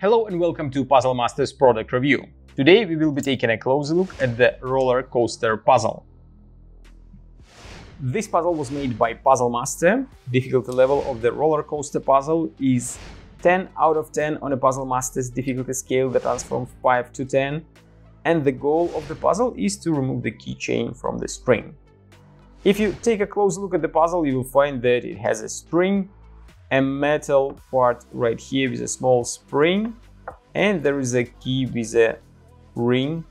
Hello and welcome to Puzzle Masters product review. Today we will be taking a closer look at the roller coaster puzzle. This puzzle was made by Puzzle Master. Difficulty level of the roller coaster puzzle is 10 out of 10 on a Puzzle Masters difficulty scale that runs from 5 to 10. And the goal of the puzzle is to remove the keychain from the string. If you take a close look at the puzzle, you will find that it has a string a metal part right here with a small spring. And there is a key with a ring.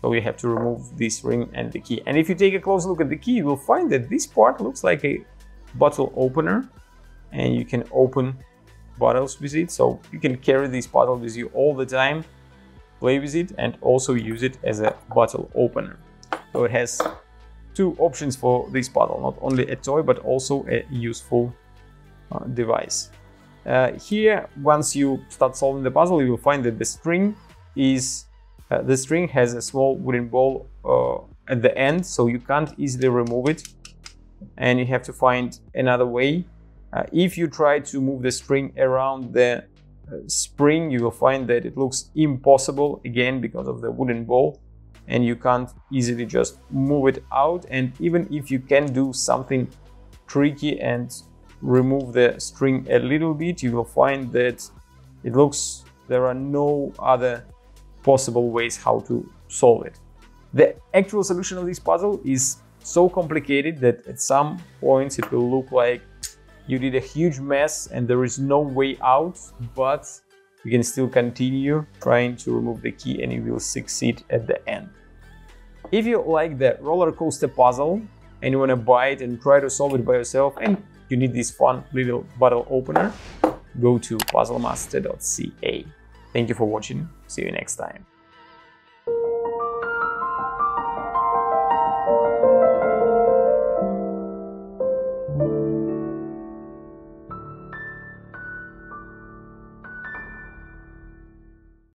So we have to remove this ring and the key. And if you take a close look at the key you will find that this part looks like a bottle opener. And you can open bottles with it. So you can carry this bottle with you all the time play with it and also use it as a bottle opener. So it has two options for this bottle not only a toy but also a useful device. Uh, here, once you start solving the puzzle, you will find that the string is uh, the string has a small wooden ball at the end, so you can't easily remove it, and you have to find another way. if you try to move the string around the spring, you will find that it looks impossible again because of the wooden ball and you can't easily just move it out. And even if you can do something tricky and remove the string a little bit, you will find that it looks there are no other possible ways how to solve it. The actual solution of this puzzle is so complicated that at some points it will look like you did a huge mess and there is no way out, but you can still continue trying to remove the key and you will succeed at the end. If you like the roller coaster puzzle and you want to buy it and try to solve it by yourself and you need this fun little bottle opener, go to puzzlemaster.ca. Thank you for watching. See you next time.